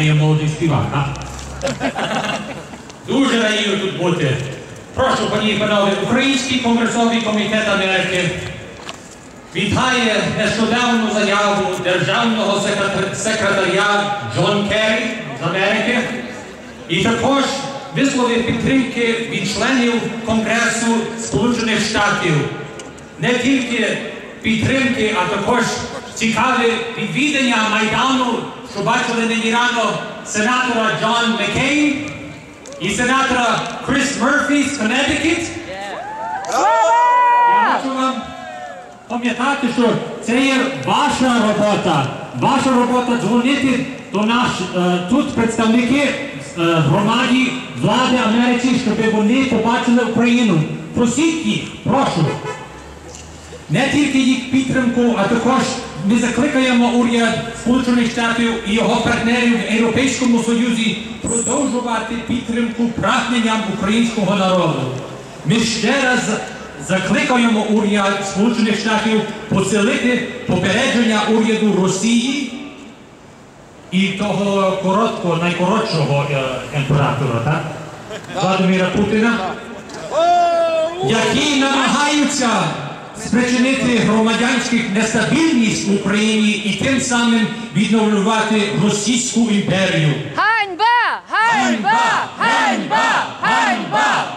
Я молодий співак, а? Дуже радію тут бути. Прошу, пані і панове, Український конгресовий комітет Америки вітає нещодавну заяву державного секретаря Джон Керрі з Америки і також висловив підтримки від членів Конгресу Сполучених Штатів. Не тільки підтримки, а також цікаве відвідання Майдану, що бачили нині рано сенатора Джон Маккейн і сенатора Крис Мерфі з Коннектикут. Я хочу вам пам'ятати, що це є ваша робота. Ваша робота дзвонити до нас е, тут представники е, громаді влади Америки, щоб вони побачили Україну. Просіть їх, прошу. Не тільки їх підтримку, а також ми закликаємо уряд Сполучених Штатів і його партнерів в Європейському Союзі продовжувати підтримку прагненням українського народу. Ми ще раз закликаємо уряд Сполучених Штатів поселити попередження уряду Росії і того короткого, найкоротшого е, імператора, так? Владимира Путіна які намагаються спричинити громадянську нестабільність в Україні і тим самим відновлювати Російську імперію. Ганьба! Ганьба! Ганьба! Ганьба!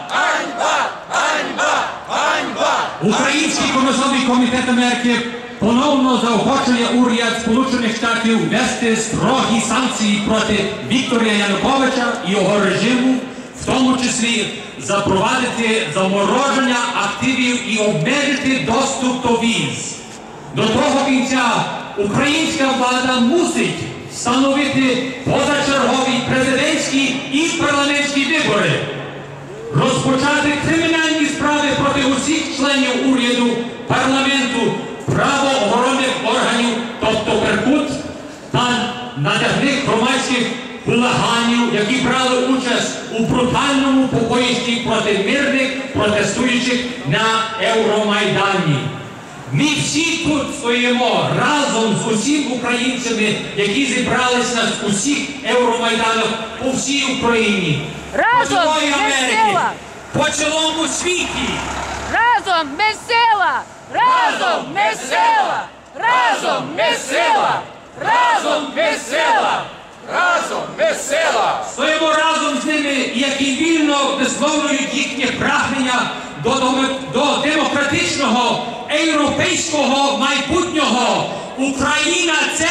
Український комісовий комітет Америки поновно заохочує уряд Сполучених Штатів ввести строгі санкції проти Віктора Януковича і його режиму, в тому числі запровадити замороження активів і обмежити доступ до віз. До того кінця українська влада мусить встановити позачергові президентські і парламентські вибори розпочати кримінальні справи проти усіх членів уряду, парламенту, правоохоронних органів, тобто Беркут та надягних громадських хулаганів, які брали участь у брутальному побоїщі проти мирних протестуючих на Евромайдані. Ми всі тут стоїмо разом з усіма українцями, які зібралися на усіх Евромайданах по всій Україні. Разом по цілої ми Америки, сила! по цілому світі. Разом ми сила! Разом ми сила! Разом ми сила! Разом ми сила! Разом! Стоїмо разом з ними, які вільно висловлюють їхнє прагнення до, до демократичного європейського майбутнього. Україна це